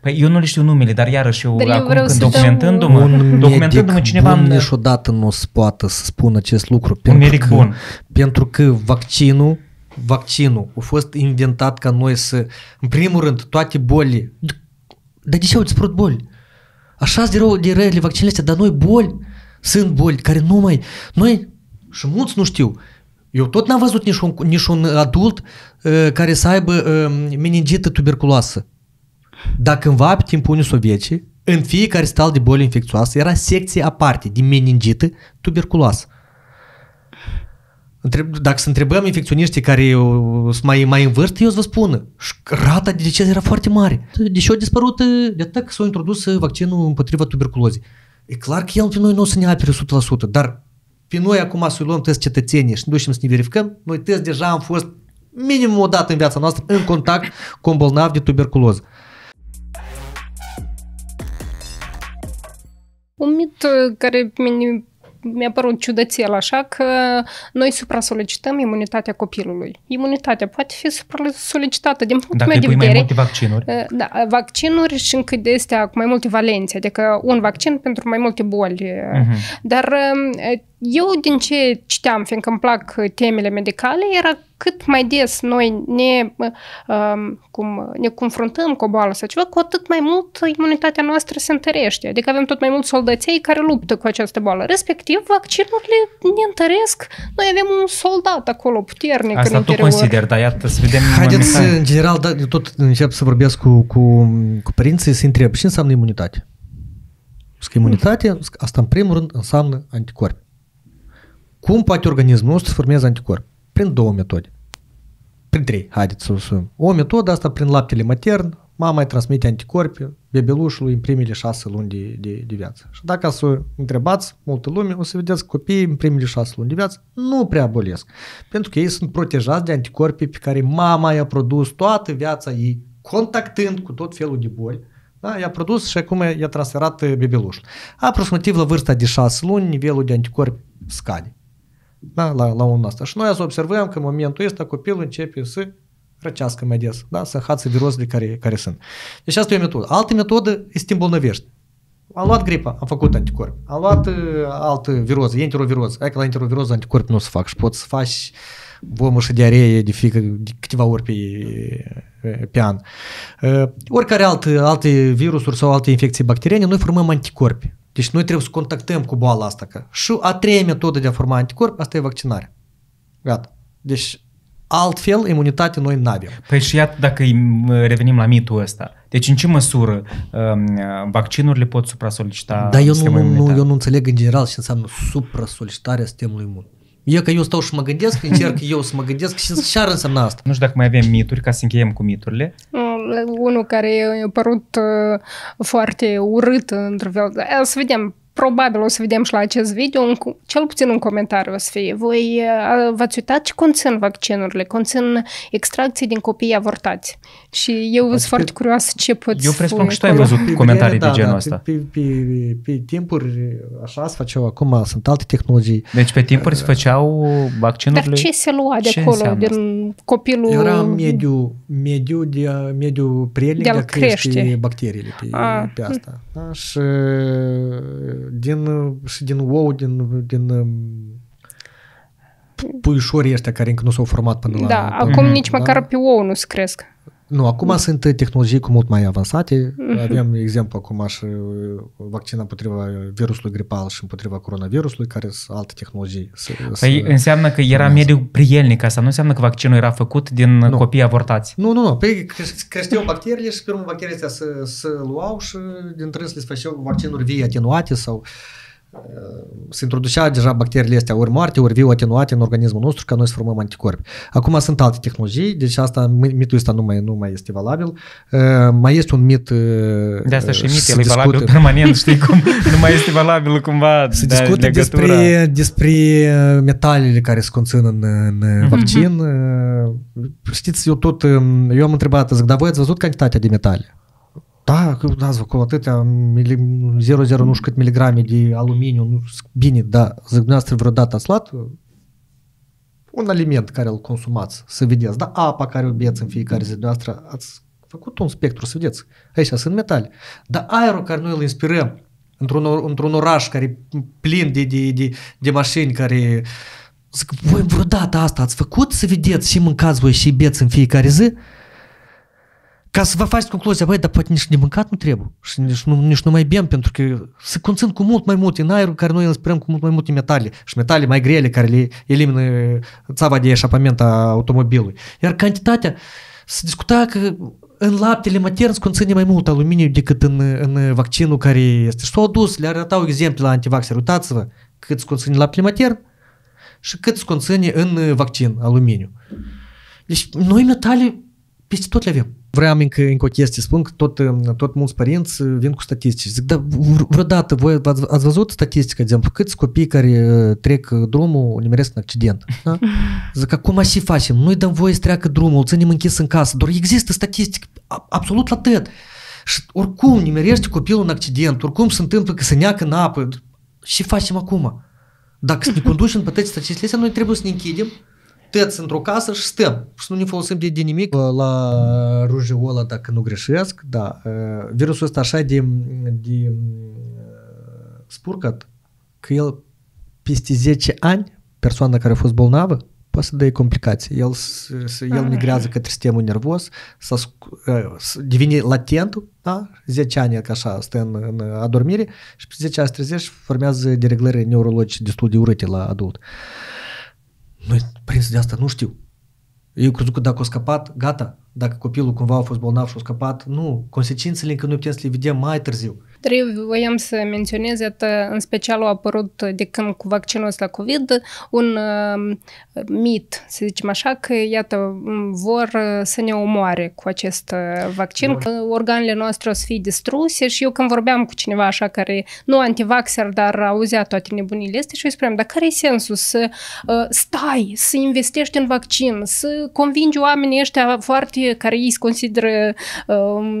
Speaker 1: Păi eu nu le știu numele, dar iarăși eu, dar eu acum când documentându-mă,
Speaker 2: un documentându-mă cineva... Bun niciodată nu se poate să spună acest lucru.
Speaker 1: Un medic
Speaker 2: că,
Speaker 1: bun.
Speaker 2: Pentru că vaccinul vaccinul a fost inventat ca noi să, în primul rând, toate bolile, dar de ce au dispărut boli? Așa de rău de rele vaccinele astea, dar noi boli, sunt boli care nu mai... Noi, și mulți nu știu, eu tot n-am văzut nici un, nici un adult uh, care să aibă uh, meningită tuberculoasă. Dar cândva, pe timpul Unii Sovietice, în fiecare stal de boli infecțioase era secție aparte de meningită tuberculoasă. Dacă să întrebăm infecționiștii care sunt mai, mai în vârstă, eu să vă spun, rata de deces era foarte mare. Deși a dispărut, de atât că s-a introdus vaccinul împotriva tuberculozei. E clar că el pe noi nu o să ne apere 100%, dar pe noi acum să luăm test cetățenii și ne ducem să ne verificăm, noi test deja am fost minimum o dată în viața noastră în contact cu un bolnav de tuberculoză.
Speaker 3: Un mit care mi-a părut ciudățel așa că noi supra-solicităm imunitatea copilului. Imunitatea poate fi supra-solicitată din punctul meu de vedere. mai
Speaker 1: multe vaccinuri. Uh,
Speaker 3: da, vaccinuri și încă de astea cu mai multe valențe, adică un vaccin pentru mai multe boli. Uh-huh. Dar um, eu din ce citeam, fiindcă îmi plac temele medicale, era cât mai des noi ne, um, cum, ne confruntăm cu o boală sau ceva, cu atât mai mult imunitatea noastră se întărește. Adică avem tot mai mulți soldăței care luptă cu această boală. Respectiv, vaccinurile ne întăresc. Noi avem un soldat acolo puternic
Speaker 1: Asta
Speaker 3: în interior.
Speaker 1: tu consider, dar iată să vedem...
Speaker 2: Haideți, în general, da, eu tot încep să vorbesc cu, cu, cu părinții să întreb ce înseamnă imunitate. Că imunitate, asta în primul rând înseamnă anticorpi. Cum poate organismul nostru să formeze anticorpi? Prin două metode. Prin trei, haideți să să. O metodă asta prin laptele matern, mama îi transmite anticorpi bebelușului în primele șase luni de, de, de viață. Și dacă să întrebați multă lume, o să vedeți că copiii în primele șase luni de viață nu prea bolesc. Pentru că ei sunt protejați de anticorpi pe care mama i-a produs toată viața ei, contactând cu tot felul de boli, da? i-a produs și acum i-a transferat bebelușul. Aproximativ la vârsta de șase luni, nivelul de anticorpi scade. Da, la, la un asta. Și noi să observăm că în momentul ăsta copilul începe să răcească mai des, da? să hață virozele care, care sunt. Deci asta e o metodă. Altă metodă este te îmbolnăvești. Am luat gripa, am făcut anticorp. Am luat uh, altă viroză, enteroviroză. Hai că la enteroviroză anticorp nu se fac și poți să faci vomă și diaree de, fică, de câteva ori pe, pe an. Uh, oricare alte, alte virusuri sau alte infecții bacteriene, noi formăm anticorpi. Deci noi trebuie să contactăm cu boala asta. Că și a treia metodă de a forma anticorp, asta e vaccinarea. Gata. Deci altfel imunitate noi nu avem.
Speaker 1: Păi și iată dacă revenim la mitul ăsta. Deci în ce măsură um, vaccinurile pot supra-solicita
Speaker 2: Dar eu nu, nu, eu nu înțeleg în general ce înseamnă supra-solicitarea sistemului imun. Eu că eu stau și mă gândesc, încerc eu să mă gândesc și ce șar însemna asta.
Speaker 1: Nu știu dacă mai avem mituri, ca să încheiem cu miturile.
Speaker 3: Unul care a părut uh, foarte urât, într-un fel. Să vedem, probabil o să vedem și la acest video, un, cel puțin un comentariu o să fie. Voi v-ați uitat ce conțin vaccinurile? Conțin extracții din copii avortați. Și eu sunt foarte curioasă ce poți
Speaker 1: Eu presupun că și tu ai văzut pe comentarii de da, genul da, ăsta.
Speaker 2: Pe, pe, pe, pe timpuri așa se făceau, acum sunt alte tehnologii.
Speaker 1: Deci pe timpuri se făceau vaccinurile?
Speaker 3: Dar ce se lua de ce acolo, din copilul...
Speaker 2: Era mediu, mediu, de, mediu prielnic de a crește, crește bacteriile pe, a. pe asta. Da? Și din, și din ou, din, din puișorii ăștia care încă nu s-au format până la...
Speaker 3: Da, acum nici da? măcar pe ou nu se cresc.
Speaker 2: Nu, acum mm. sunt tehnologii cu mult mai avansate. Mm-hmm. Avem exemplu acum și vaccin împotriva virusului gripal și împotriva coronavirusului, care sunt alte tehnologii.
Speaker 1: Păi înseamnă că era mediu prielnic, asta nu înseamnă că vaccinul era făcut din nu. copii avortați.
Speaker 2: Nu, nu, nu. Păi creșteau bacteriile și pe urmă bacteriile astea se, se luau și din trâns le făceau vaccinuri vii atenuate sau uh, se introducea deja bacteriile astea ori moarte, ori viu atenuate în organismul nostru ca noi să formăm anticorpi. Acum sunt alte tehnologii, deci asta, mitul ăsta nu mai, nu mai este valabil. Mai este un mit...
Speaker 1: De asta și mit, el e valabil permanent, știi cum? nu mai este valabil cumva
Speaker 2: Se de discută despre, despre metalele care se conțin în, în vaccin. Știți, eu tot, eu am întrebat, zic, dar voi ați văzut cantitatea de metale? Da, ați făcut atâtea, 0,0 nu știu cât miligrame de aluminiu, nu bine, da, zic, dumneavoastră vreodată ați luat un aliment care îl consumați, să vedeți, da, apa care o beți în fiecare zi, dumneavoastră ați făcut un spectru, să vedeți, aici sunt metale, dar aerul care noi îl inspirăm într-un, într-un oraș care e plin de, de, de, de mașini care zic, voi vreodată asta ați făcut să vedeți și mâncați voi și beți în fiecare zi? Ca să vă faceți concluzia, băi, dar poate nici de mâncat nu trebuie și nici nu, nici nu mai bem, pentru că se conțin cu mult mai mult în aer, care noi îl sperăm cu mult mai multe metale și metale mai grele care le elimină țava de eșapament a automobilului. Iar cantitatea, se discuta că în laptele matern se conține mai mult aluminiu decât în, în vaccinul care este. Și s-au adus, le arătau exemple la antivaxer. Uitați-vă cât se conține laptele matern și cât se conține în vaccin aluminiu. Deci noi metale peste tot le avem. Vreau încă, încă o chestie, spun că tot, tot mulți părinți vin cu statistici. Zic, dar vreodată voi ați văzut statistica, de exemplu, câți copii care trec drumul nimeresc în accident? Da? Zic, acum și facem? Nu-i dăm voie să treacă drumul, îl ținem închis în casă, doar există statistică absolut la tăt. Și oricum nimerește copilul în accident, oricum se întâmplă că se neacă în apă. Și facem acum? Dacă să ne conducem pe toate statisticile astea, noi trebuie să ne închidem tăți într-o casă și stăm și nu ne folosim de, de nimic. La rujeola, dacă nu greșesc, da, virusul ăsta așa de, de spurcat că el peste 10 ani, persoana care a fost bolnavă, poate să dea complicații. El, el migrează către sistemul nervos, să, devine latent, da? 10 ani că așa stă în, în adormire și pe 10 ani se trezește și formează dereglări neurologice destul de urâte la adult. Uh, noi, prinsul de asta, nu știu. Eu crezut că dacă a scăpat, gata. Dacă copilul cumva a fost bolnav și a scăpat, nu. Consecințele încă nu putem să le vedem mai târziu.
Speaker 3: Dar eu voiam să menționez, iată, în special a apărut de când cu vaccinul ăsta COVID un uh, mit, să zicem așa, că, iată, vor să ne omoare cu acest vaccin, că organele noastre o să fie distruse și eu când vorbeam cu cineva așa care, nu antivaxer, dar auzea toate nebunile astea și eu spuneam, dar care e sensul să uh, stai, să investești în vaccin, să convingi oamenii ăștia foarte adulți care ei se consideră uh,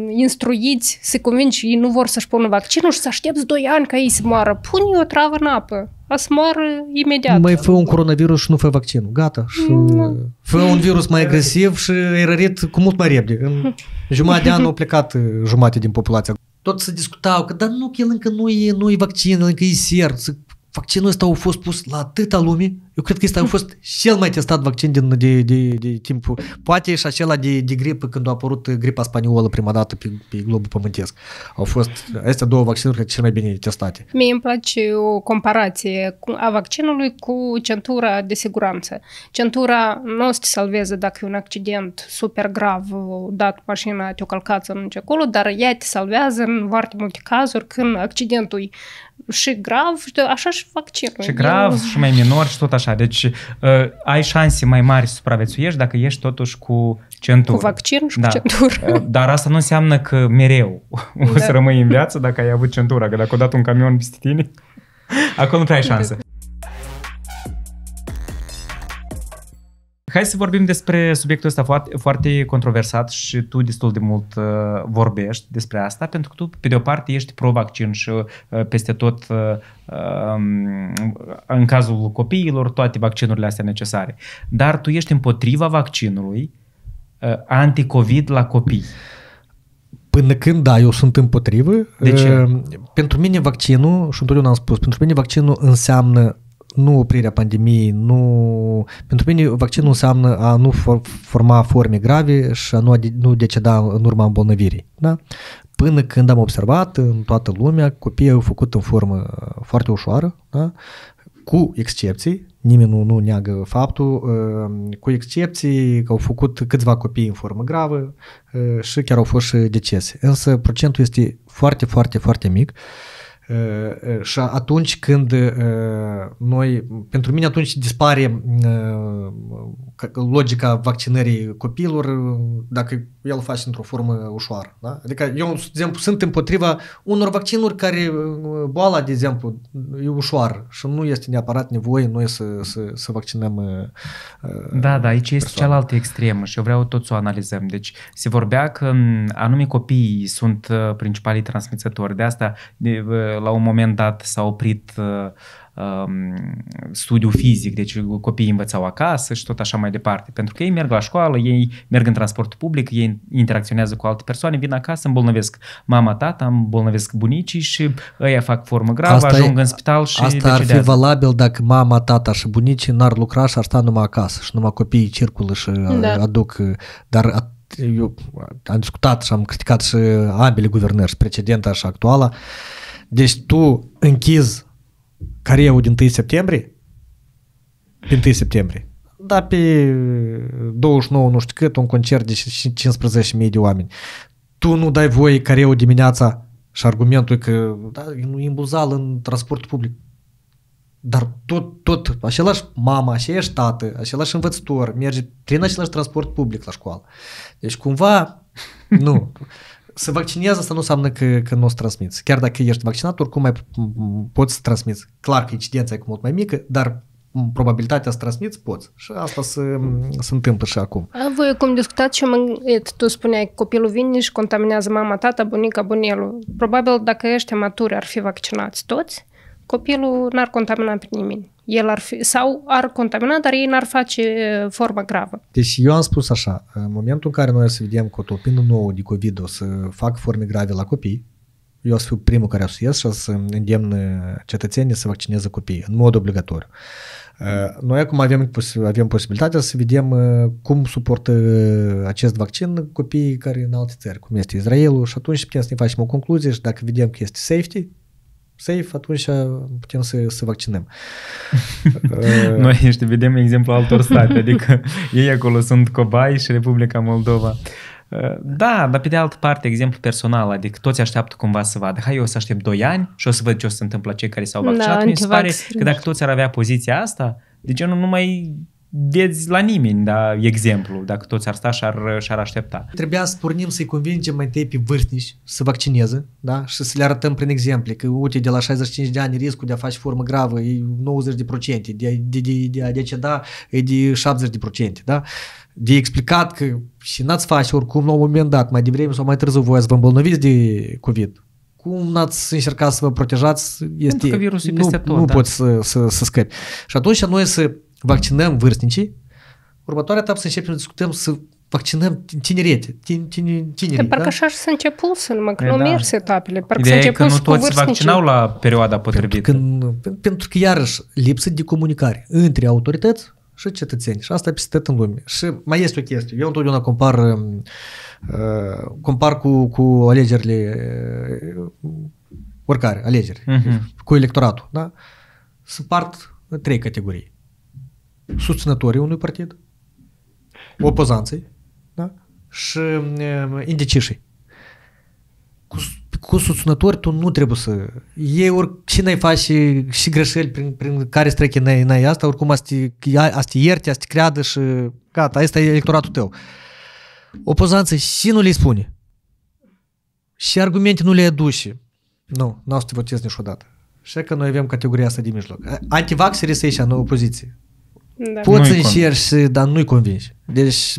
Speaker 3: instruiți, se convinge și ei nu vor să-și pună vaccinul și să aștepți 2 ani ca ei să moară. Pune o travă în apă a să moară imediat.
Speaker 2: Mai fă un coronavirus și nu fă vaccinul. Gata. Și mm. fă un virus mai agresiv și e rărit cu mult mai repede. În jumătate de an au plecat jumate din populație. Tot se discutau că, dar nu, că el încă nu e, nu e vaccin, el încă e ser. Vaccinul ăsta a fost pus la atâta lume eu cred că ăsta a fost cel mai testat vaccin din, de, de, de timp. Poate și acela de, de gripă când a apărut gripa spaniolă prima dată pe, pe globul pământesc. Au fost astea două vaccinuri cred cel mai bine testate.
Speaker 3: Mie îmi place o comparație a vaccinului cu centura de siguranță. Centura nu o să te salveze dacă e un accident super grav, dat mașina, te-o călcați în acolo, dar ea te salvează în foarte multe cazuri când accidentul e și grav, și așa și vaccinul.
Speaker 1: Și grav, Eu... și mai minor și tot așa. Deci uh, ai șanse mai mari să supraviețuiești dacă ești totuși cu centură.
Speaker 3: Cu vaccin și da. cu centură.
Speaker 1: Uh, dar asta nu înseamnă că mereu da. o să da. rămâi în viață dacă ai avut centura. Că dacă o dat un camion peste tine, acolo nu prea ai șansă. Hai să vorbim despre subiectul ăsta foarte, foarte controversat și tu destul de mult uh, vorbești despre asta, pentru că tu, pe de o parte, ești pro-vaccin și uh, peste tot, uh, um, în cazul copiilor, toate vaccinurile astea necesare. Dar tu ești împotriva vaccinului uh, anti-COVID la copii.
Speaker 2: Până când, da, eu sunt împotrivă.
Speaker 1: De ce? Uh,
Speaker 2: pentru mine vaccinul, și întotdeauna am spus, pentru mine vaccinul înseamnă nu oprirea pandemiei, nu... Pentru mine vaccinul înseamnă a nu for, forma forme grave și a nu, nu deceda în urma îmbolnăvirii. Da? Până când am observat în toată lumea, copiii au făcut în formă foarte ușoară, da? cu excepții, nimeni nu, nu neagă faptul, cu excepții că au făcut câțiva copii în formă gravă și chiar au fost și decese. Însă procentul este foarte, foarte, foarte mic. Și atunci când noi, pentru mine atunci dispare logica vaccinării copiilor dacă el face într-o formă ușoară. Da? Adică eu, de exemplu, sunt împotriva unor vaccinuri care boala, de exemplu, e ușoară și nu este neapărat nevoie noi să, să, să vaccinăm
Speaker 1: Da, da, aici este cealaltă extremă și eu vreau tot să o analizăm. Deci se vorbea că anumii copii sunt principalii transmisători. De asta de, la un moment dat s-a oprit uh, um, studiu fizic, deci copiii învățau acasă și tot așa mai departe. Pentru că ei merg la școală, ei merg în transport public, ei interacționează cu alte persoane, vin acasă, îmbolnăvesc mama, tata, îmbolnăvesc bunicii și ăia fac formă gravă, asta ajung e, în spital și
Speaker 2: Asta
Speaker 1: decidează.
Speaker 2: ar fi valabil dacă mama, tata și bunicii n-ar lucra și ar sta numai acasă și numai copiii circulă și da. aduc, dar eu am discutat și am criticat și ambele guvernări, și precedenta și actuala, deci tu închizi Careul din 1 septembrie, pe 1 septembrie, da, pe 29, nu știu cât, un concert de 15.000 de oameni. Tu nu dai voie careul dimineața și argumentul că da, nu e imbuzal în transport public. Dar tot, tot, același mama, același tată, același învățător, merge prin același transport public la școală. Deci cumva, nu. Să vaccinează asta nu înseamnă că, că nu o să transmiți. Chiar dacă ești vaccinat, oricum mai poți să transmiți. Clar că incidența e cu mult mai mică, dar probabilitatea să transmiți, poți. Și asta se, se întâmplă și acum.
Speaker 3: A, voi cum discutați și mă, tu spuneai că copilul vine și contaminează mama, tata, bunica, bunelul. Probabil dacă ăștia maturi ar fi vaccinați toți, copilul n-ar contamina pe nimeni. El ar fi, sau ar contamina, dar ei n-ar face formă gravă.
Speaker 2: Deci eu am spus așa, în momentul în care noi o să vedem că o topină nouă de COVID o să fac forme grave la copii, eu o să fiu primul care o să ies și o să îndemn cetățenii să vaccineze copiii, în mod obligatoriu. Noi acum avem, avem posibilitatea să vedem cum suportă acest vaccin copiii care în alte țări, cum este Israelul și atunci putem să ne facem o concluzie și dacă vedem că este safety, safe, atunci putem să, să vaccinăm.
Speaker 1: Noi, știi, vedem exemplu altor state, adică ei acolo sunt cobai și Republica Moldova. Da, dar pe de altă parte, exemplu personal, adică toți așteaptă cumva să vadă, hai eu să aștept 2 ani și o să văd ce o să se întâmplă cei care s-au vaccinat. Da, Mi se pare că dacă toți ar avea poziția asta, de ce nu, nu mai vezi la nimeni, da, exemplu, dacă toți ar sta și ar, și ar aștepta.
Speaker 2: Trebuia să pornim să-i convingem mai întâi pe vârstnici să vaccineze, da, și să le arătăm prin exemple că, uite, de la 65 de ani riscul de a face formă gravă e 90%, de, de, de, de a deceda e de 70%, da, de explicat că și n-ați face oricum la un moment dat, mai devreme sau mai târziu voi să vă îmbolnăviți de COVID. Cum n-ați încercat să vă protejați? Este,
Speaker 1: Pentru că virusul e
Speaker 2: nu,
Speaker 1: peste tot,
Speaker 2: Nu
Speaker 1: da.
Speaker 2: poți să, să, să scapi. Și atunci noi să vaccinăm vârstnicii, următoarea etapă să începem să discutăm să vaccinăm tinerete, tin- tin- tinerii.
Speaker 3: Că parcă
Speaker 2: da?
Speaker 3: așa și s-a început, să numai că
Speaker 1: E,
Speaker 3: nu
Speaker 1: da.
Speaker 3: mers etapele. Parcă s-a
Speaker 1: Ideea e că
Speaker 3: început
Speaker 1: nu
Speaker 3: cu
Speaker 1: toți
Speaker 3: vârstnicii.
Speaker 1: vaccinau la perioada
Speaker 2: Pentru
Speaker 1: potrivită.
Speaker 2: că, pen- pentru că, iarăși, lipsă de comunicare între autorități și cetățeni. Și asta e peste tot în lume. Și mai este o chestie. Eu întotdeauna compar, um, uh, compar cu, cu alegerile, uh, oricare, alegeri,
Speaker 1: Mhm.
Speaker 2: cu electoratul. Da? Se part în trei categorii. Susținătorii unui partid, opozanții da? și uh, indecișii cu, cu susținători tu nu trebuie să... Ei oricine ai face și, și greșeli prin, prin care să trece în, în asta, oricum asta te ierte, asta te creadă și gata, asta e electoratul tău. Opozanții și nu le spune. Și argumente nu le aduce. Nu, nu o să te votez niciodată. Și că noi avem categoria asta de mijloc. Antivaxerii să ieși în opoziție.
Speaker 3: Da.
Speaker 2: Poți să
Speaker 1: Nu-i
Speaker 2: încerci, dar nu-i convingi. Deci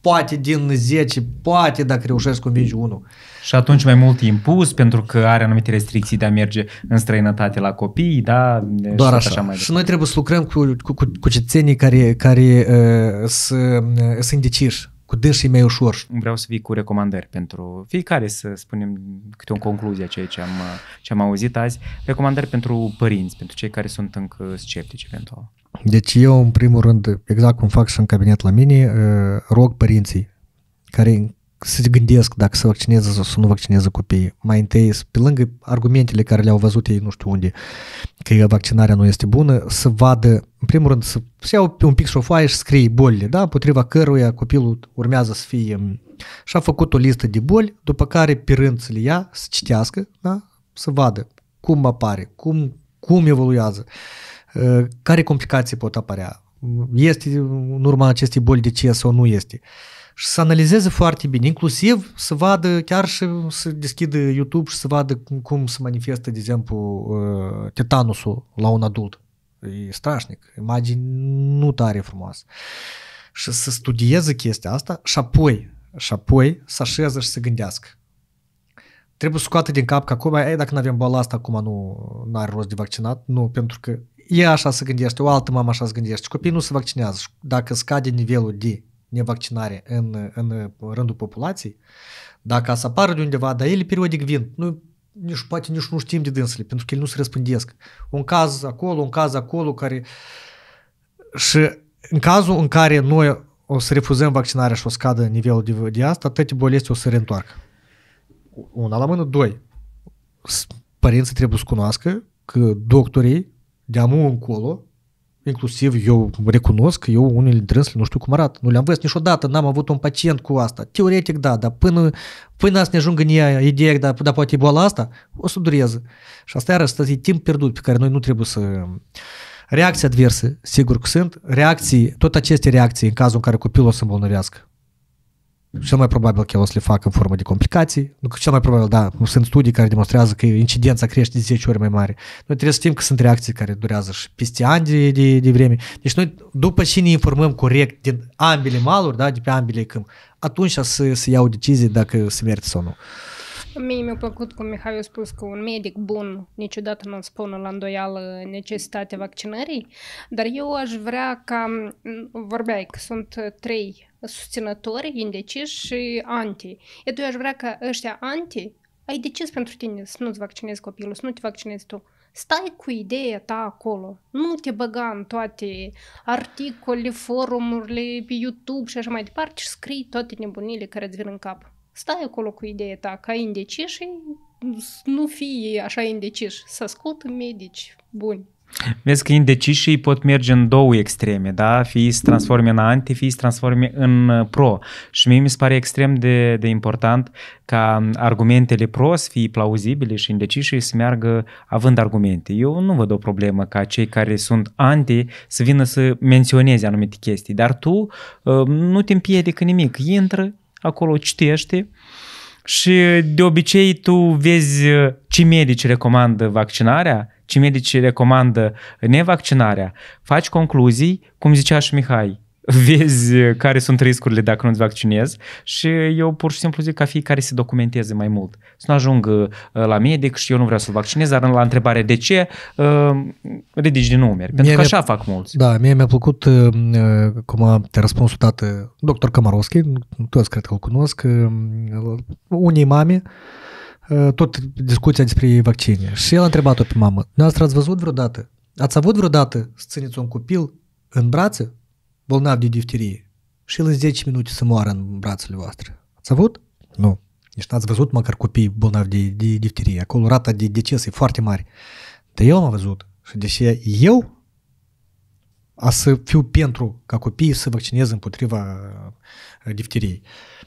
Speaker 2: poate din 10, poate dacă reușești să convingi unul.
Speaker 1: Și atunci mai mult impus pentru că are anumite restricții de a merge în străinătate la copii, da?
Speaker 2: Doar
Speaker 1: și
Speaker 2: așa.
Speaker 1: așa mai
Speaker 2: și noi trebuie să lucrăm cu, cu, cu, cu cetățenii care, care uh, să, uh, să indeciși, cu dânsii mai ușor.
Speaker 1: Vreau să vii cu recomandări pentru fiecare să spunem câte o concluzie a ceea ce am, ce am auzit azi. Recomandări pentru părinți, pentru cei care sunt încă sceptici eventual.
Speaker 2: Deci eu, în primul rând, exact cum fac și în cabinet la mine, uh, rog părinții care să se gândesc dacă să vaccineze sau să nu vaccineze copiii. Mai întâi, pe lângă argumentele care le-au văzut ei nu știu unde, că vaccinarea nu este bună, să vadă, în primul rând, să, să iau pe un pic și o foaie și scrie bolile, da? potriva căruia copilul urmează să fie... Și a făcut o listă de boli, după care pe rând să le ia, să citească, da? să vadă cum apare, cum, cum evoluează, care complicații pot apărea, este în urma acestei boli de ce sau nu este și să analizeze foarte bine, inclusiv să vadă, chiar și să deschidă YouTube și să vadă cum se manifestă, de exemplu, tetanusul la un adult. E strașnic, imagini nu tare frumoasă. Și să studieze chestia asta și apoi, și apoi să așeze și să gândească. Trebuie să scoată din cap că acum, ei, dacă nu avem boala asta, acum nu are rost de vaccinat. Nu, pentru că e așa se gândește, o altă mamă așa se gândește. Copiii nu se vaccinează. Dacă scade nivelul de nevaccinare în, în rândul populației, dacă să apară de undeva, dar ele periodic vin, nu, nici, poate nici nu știm de dânsele, pentru că ele nu se răspândesc. Un caz acolo, un caz acolo, care... Și în cazul în care noi o să refuzăm vaccinarea și o scadă nivelul de, de asta, toate bolile o să reîntoarcă. Una la mână, doi. Părinții trebuie să cunoască că doctorii de amu încolo inclusiv eu recunosc că eu unele drânsele nu știu cum arată. Nu le-am văzut niciodată, n-am avut un pacient cu asta. Teoretic da, dar până, până să ne ajungă în ea ideea, dar, dar poate e boala asta, o să dureze. Și asta iarăși e timp pierdut pe care noi nu trebuie să... Reacții adverse, sigur că sunt. Reacții, tot aceste reacții în cazul în care copilul o să îmbolnăvească. Cel mai probabil că el o să le facă în formă de complicații. Nu, cel mai probabil, da, sunt studii care demonstrează că incidența crește de 10 ori mai mare. Noi trebuie să știm că sunt reacții care durează și peste ani de, de, de vreme. Deci noi, după ce ne informăm corect din ambele maluri, da, de pe ambele câmp, atunci să, să iau decizie dacă se merge sau nu.
Speaker 3: Mie mi-a plăcut cum Mihai a spus că un medic bun niciodată nu spună la îndoială necesitatea vaccinării, dar eu aș vrea ca, vorbeai că sunt trei susținători, indeciși și anti. Iată, eu aș vrea ca ăștia anti, ai decis pentru tine să nu-ți vaccinezi copilul, să nu te vaccinezi tu. Stai cu ideea ta acolo. Nu te băga în toate articole, forumurile, pe YouTube și așa mai departe și scrii toate nebunile care îți vin în cap stai acolo cu ideea ta ca indecis și nu fii așa indecis, să ascultă medici buni.
Speaker 1: Vezi că indecișii pot merge în două extreme, da? Fie să transforme în anti, fie să transforme în pro. Și mie mi se pare extrem de, de important ca argumentele pro să fie plauzibile și indecișii să meargă având argumente. Eu nu văd o problemă ca cei care sunt anti să vină să menționeze anumite chestii, dar tu nu te împiedică nimic. Intră, acolo citește și de obicei tu vezi ce medici recomandă vaccinarea, ce medici recomandă nevaccinarea, faci concluzii, cum zicea și Mihai, vezi care sunt riscurile dacă nu-ți vaccinezi și eu pur și simplu zic ca fiecare să documenteze mai mult. Să nu ajung uh, la medic și eu nu vreau să-l vaccinez, dar la întrebare de ce, uh, ridici din numeri. Pentru mie că așa fac mulți.
Speaker 2: Da, mie mi-a plăcut uh, cum a te răspuns odată doctor Kamarovski, toți cred că îl cunosc, unii mame, tot discuția despre vaccine. Și el a întrebat-o pe mamă, noastră ați văzut vreodată, ați avut vreodată să țineți un copil în brațe bolnav de difterie și el în 10 minute să moară în brațele voastre. Ați avut? Nu. Nici n-ați văzut măcar copii bolnavi de, de difterie. Acolo rata de deces e foarte mare. Dar eu am văzut. Și deși eu a să fiu pentru ca copiii să vaccineze împotriva difteriei.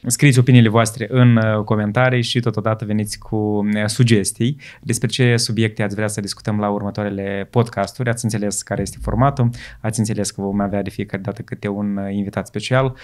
Speaker 1: Scrieți opiniile voastre în uh, comentarii și totodată veniți cu uh, sugestii despre ce subiecte ați vrea să discutăm la următoarele podcasturi. Ați înțeles care este formatul, ați înțeles că vom avea de fiecare dată câte un uh, invitat special.